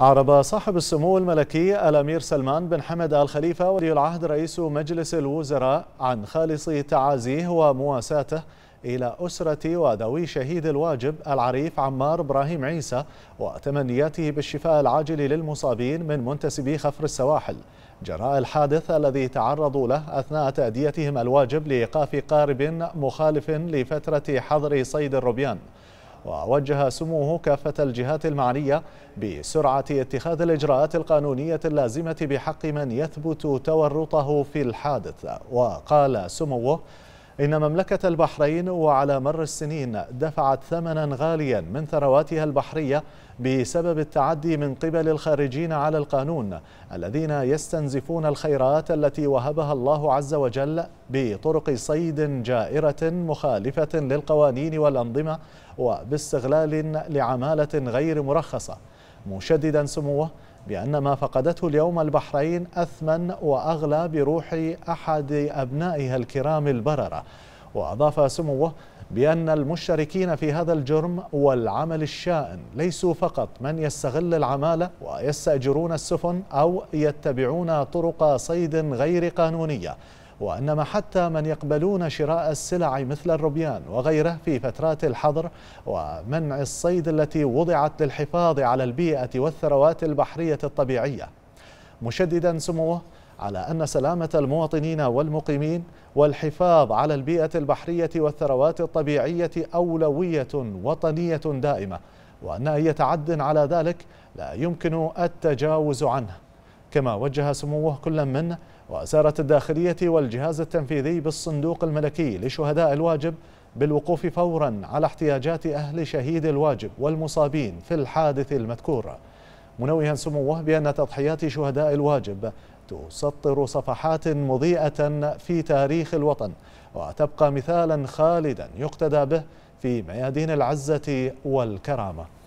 أعرب صاحب السمو الملكي الأمير سلمان بن حمد آل خليفة ولي العهد رئيس مجلس الوزراء عن خالص تعازيه ومواساته إلى أسرة وذوي شهيد الواجب العريف عمار إبراهيم عيسى وتمنياته بالشفاء العاجل للمصابين من منتسبي خفر السواحل. جراء الحادث الذي تعرضوا له أثناء تأديتهم الواجب لإيقاف قارب مخالف لفترة حظر صيد الربيان ووجه سموه كافة الجهات المعنية بسرعة اتخاذ الإجراءات القانونية اللازمة بحق من يثبت تورطه في الحادث. وقال سموه إن مملكة البحرين وعلى مر السنين دفعت ثمنا غاليا من ثرواتها البحرية بسبب التعدي من قبل الخارجين على القانون الذين يستنزفون الخيرات التي وهبها الله عز وجل بطرق صيد جائرة مخالفة للقوانين والأنظمة وباستغلال لعمالة غير مرخصة. مشددا سموه بأن ما فقدته اليوم البحرين أثمن وأغلى بروح أحد أبنائها الكرام البررة. وأضاف سموه بأن المشتركين في هذا الجرم والعمل الشائن ليسوا فقط من يستغل العمالة ويستأجرون السفن أو يتبعون طرق صيد غير قانونية. وإنما حتى من يقبلون شراء السلع مثل الربيان وغيره في فترات الحظر ومنع الصيد التي وضعت للحفاظ على البيئة والثروات البحرية الطبيعية. مشددا سموه على أن سلامة المواطنين والمقيمين والحفاظ على البيئة البحرية والثروات الطبيعية أولوية وطنية دائمة وأن أي تعد على ذلك لا يمكن التجاوز عنه. كما وجه سموه كل من وزارة الداخلية والجهاز التنفيذي بالصندوق الملكي لشهداء الواجب بالوقوف فورا على احتياجات أهل شهيد الواجب والمصابين في الحادث المذكور. منوها سموه بأن تضحيات شهداء الواجب تسطر صفحات مضيئة في تاريخ الوطن وتبقى مثالا خالدا يقتدى به في ميادين العزة والكرامة.